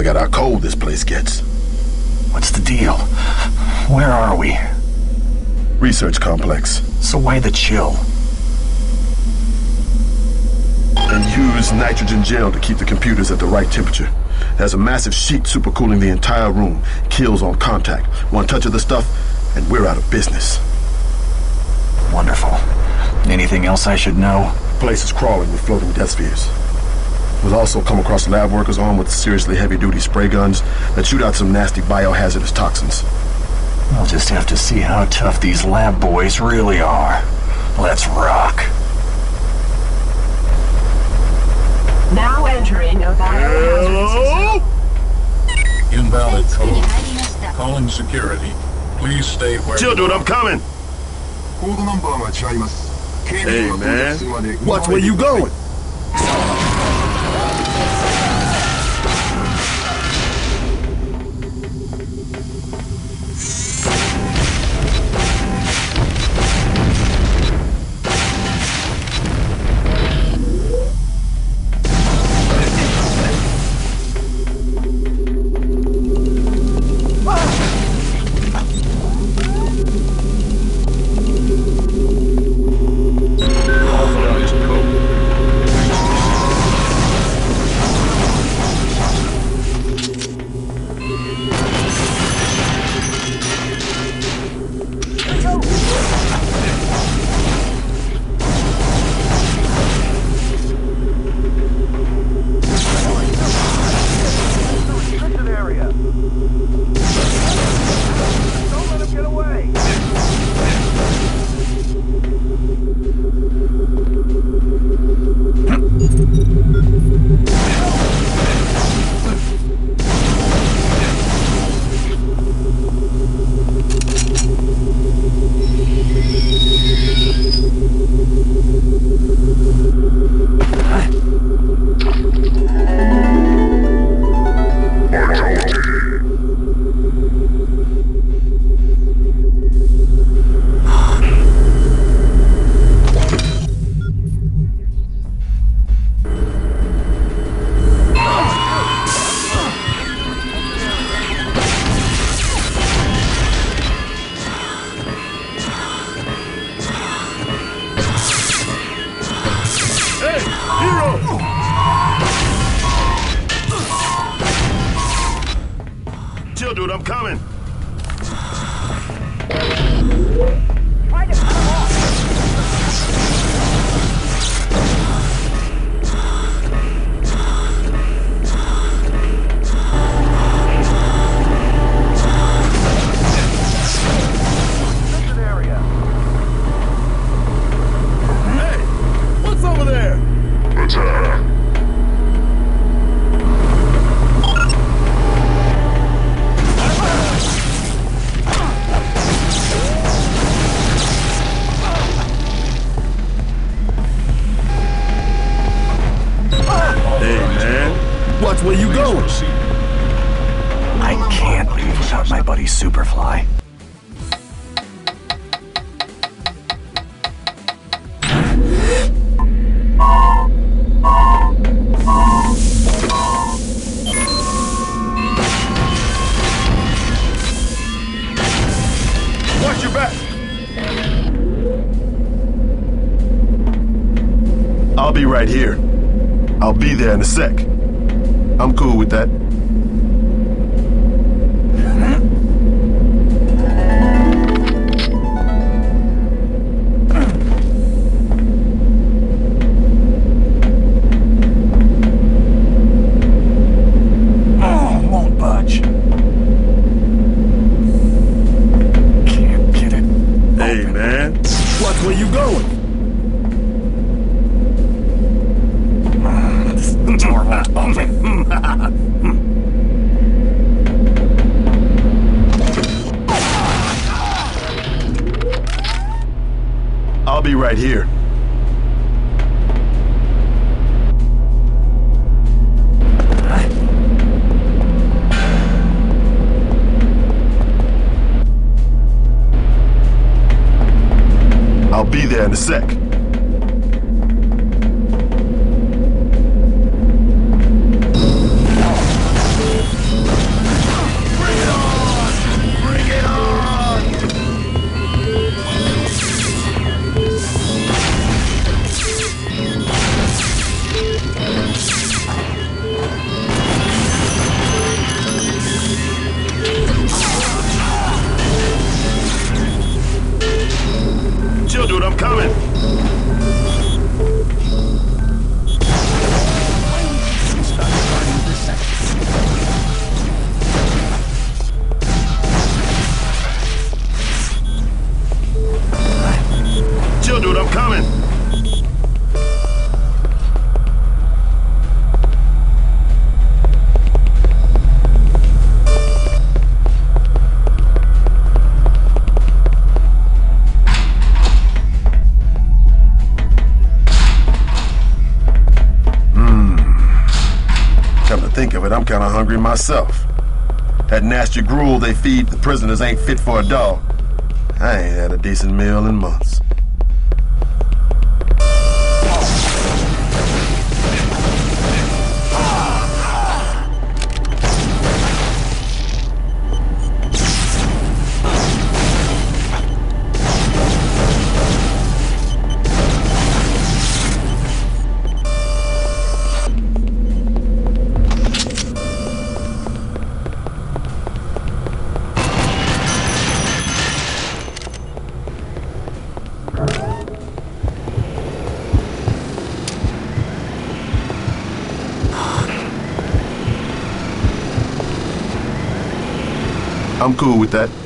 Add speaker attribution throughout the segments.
Speaker 1: forgot how cold this place gets.
Speaker 2: What's the deal? Where are we?
Speaker 1: Research complex.
Speaker 2: So why the chill?
Speaker 1: And use nitrogen gel to keep the computers at the right temperature. There's a massive sheet supercooling the entire room. Kills on contact. One touch of the stuff, and we're out of business.
Speaker 2: Wonderful. Anything else I should know?
Speaker 1: The place is crawling with floating death spheres. We'll also come across lab workers armed with seriously heavy-duty spray guns that shoot out some nasty biohazardous toxins.
Speaker 2: I'll just have to see how tough these lab boys really are. Let's rock.
Speaker 3: Now entering a biohazard.
Speaker 4: Invalid code. Calling security. Please stay where
Speaker 1: Chill, dude, I'm coming! Hey, man. Watch where you going! Right here. I'll be there in a sec. I'm cool with that. I'll be right here. I'll be there in a sec. coming. Hmm. think of it, I'm kind of hungry myself. That nasty gruel they feed the prisoners ain't fit for a dog. I ain't had a decent meal in months. I'm cool with that.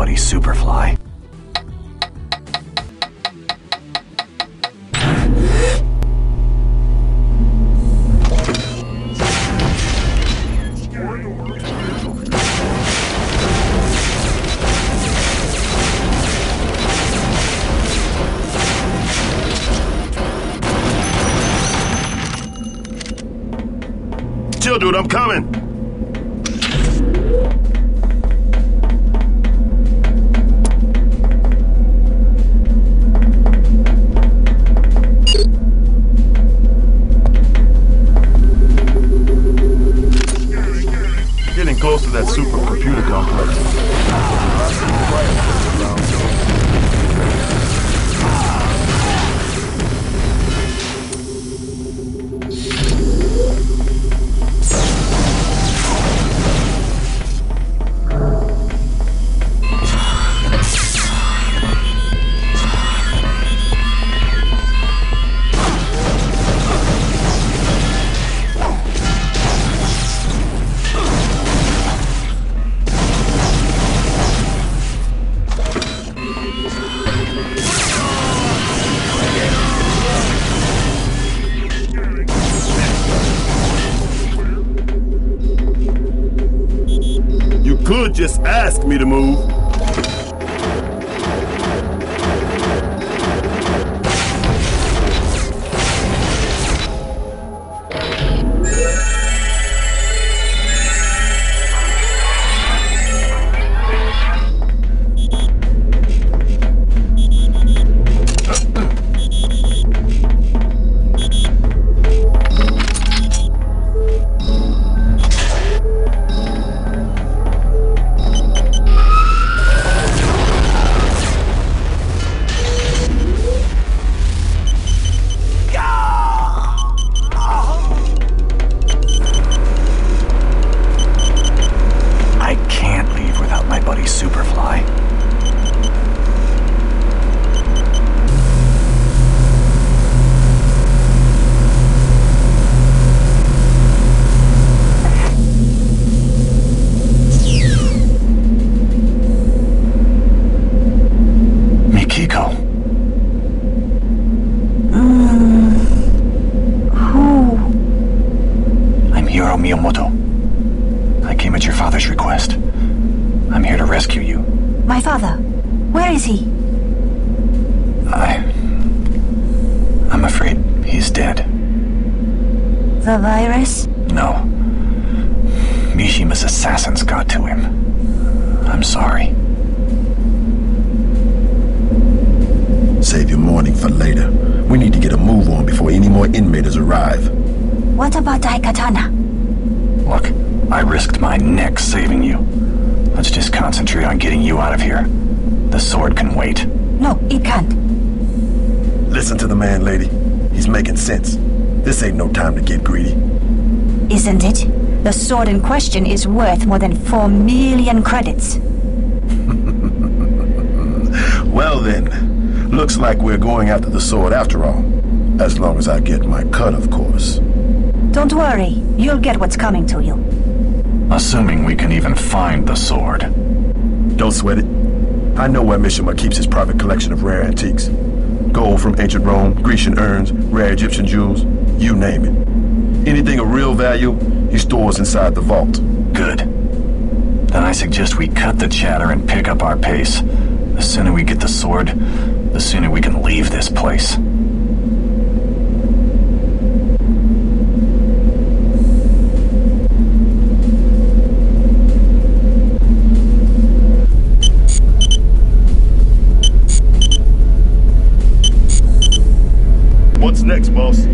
Speaker 2: buddy Superfly.
Speaker 1: Dude, I'm coming. Just ask me to move.
Speaker 5: the virus?
Speaker 2: No. Mishima's assassins got to him. I'm sorry.
Speaker 1: Save your mourning for later. We need to get a move on before any more inmates arrive.
Speaker 5: What about Daikatana?
Speaker 2: Look, I risked my neck saving you. Let's just concentrate on getting you out of here. The sword can wait.
Speaker 5: No, it can't.
Speaker 1: Listen to the man, lady. He's making sense. This ain't no time to get greedy.
Speaker 5: Isn't it? The sword in question is worth more than four million credits.
Speaker 1: Well then, looks like we're going after the sword after all. As long as I get my cut, of course.
Speaker 5: Don't worry, you'll get what's coming to you.
Speaker 2: Assuming we can even find the sword.
Speaker 1: Don't sweat it. I know where Mishima keeps his private collection of rare antiques. Gold from ancient Rome, Grecian urns, rare Egyptian jewels, you name it. Anything of real value, he stores inside the vault.
Speaker 2: Good. Then I suggest we cut the chatter and pick up our pace. The sooner we get the sword, the sooner we can leave this place. What's next, boss.